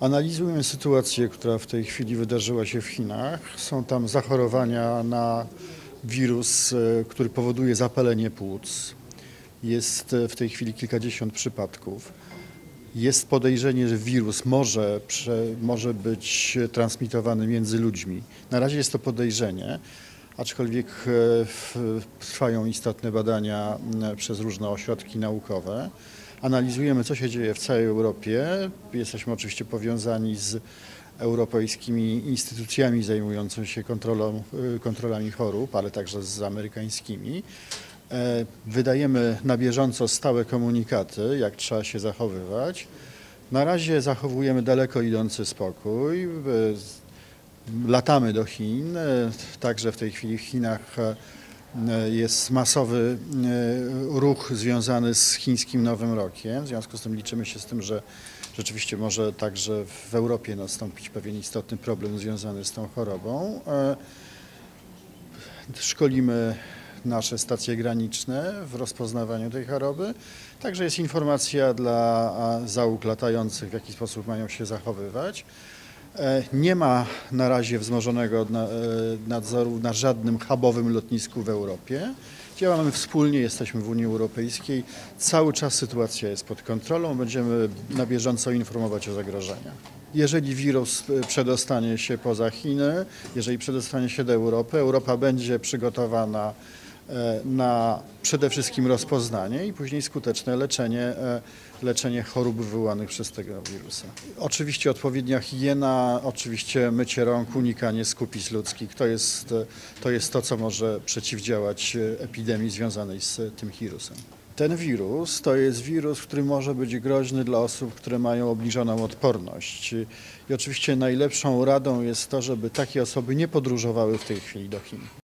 Analizujemy sytuację, która w tej chwili wydarzyła się w Chinach. Są tam zachorowania na wirus, e, który powoduje zapalenie płuc. Jest e, w tej chwili kilkadziesiąt przypadków. Jest podejrzenie, że wirus może, może być transmitowany między ludźmi. Na razie jest to podejrzenie, aczkolwiek e, trwają istotne badania przez różne ośrodki naukowe. Analizujemy, co się dzieje w całej Europie. Jesteśmy oczywiście powiązani z europejskimi instytucjami zajmującymi się kontrolą, y, kontrolami chorób, ale także z amerykańskimi. E, Wydajemy na bieżąco stałe komunikaty, jak trzeba się zachowywać. Na razie zachowujemy daleko idący spokój. Z- Latamy do Chin, e, także w tej chwili w Chinach jest masowy e, ruch związany z chińskim Nowym Rokiem. W związku z tym liczymy się z tym, że rzeczywiście może także w Europie nastąpić pewien istotny problem związany z tą chorobą. E, Szkolimy nasze stacje graniczne w rozpoznawaniu tej choroby. Także jest informacja dla załóg latających, w jaki sposób mają się zachowywać. E, Nie ma na razie wzmożonego e, nadzoru na żadnym hubowym lotnisku w Europie. Działamy wspólnie, jesteśmy w Unii Europejskiej. Cały czas sytuacja jest pod kontrolą. Będziemy na bieżąco informować o zagrożeniach. Jeżeli wirus e, przedostanie się poza Chiny, jeżeli przedostanie się do Europy, Europa będzie przygotowana na przede wszystkim rozpoznanie i później skuteczne leczenie, e, leczenie chorób wywołanych przez tego wirusa. Oczywiście odpowiednia higiena, oczywiście mycie rąk, unikanie skupisk ludzkich, to jest, e, to jest to, co może przeciwdziałać e, epidemii związanej z e, tym wirusem. Ten wirus to jest wirus, który może być groźny dla osób, które mają obniżoną odporność. I oczywiście najlepszą radą jest to, żeby takie osoby nie podróżowały w tej chwili do Chin.